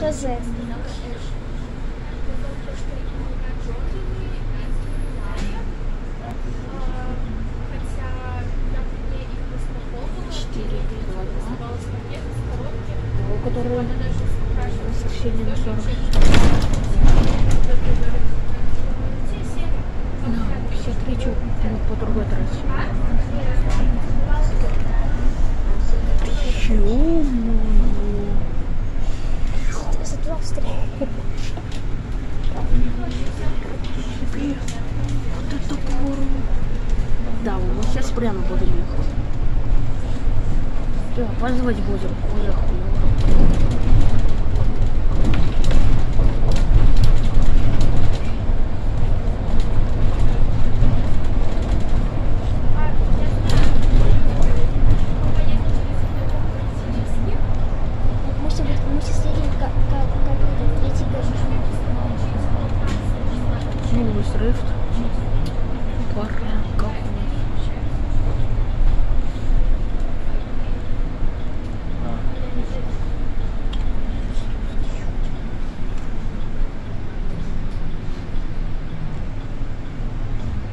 грози. которого сокращение на 40. На 53 по другой трассе. использовать будем.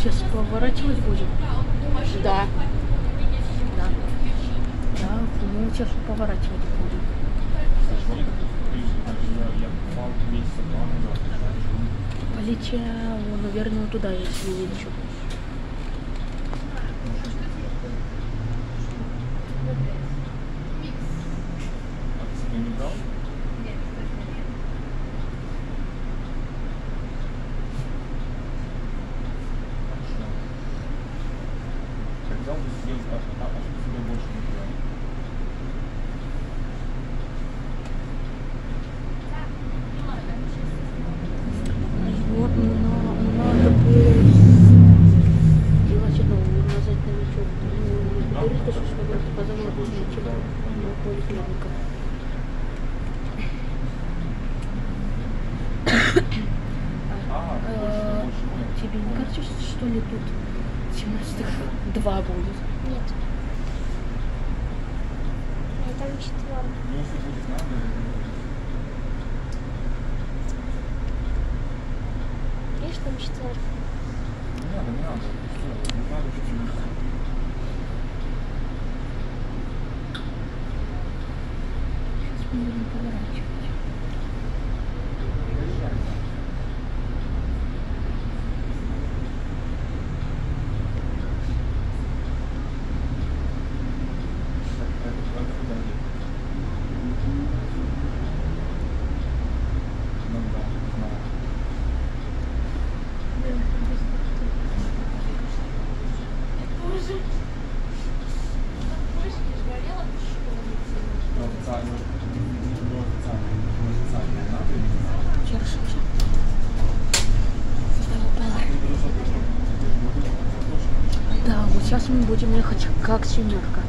сейчас поворачивать будем? Да. Да. Да, мы сейчас поворачивать будем. Полетел, наверное, туда, если не вижу. Микс. Тебе не кажется, что ли тут 17 два будет? Нет. Я там четвертый. Видишь, там четвертый. Не надо, не надо. Не надо, надо не поворачивать. Сейчас мы будем ехать как семерка.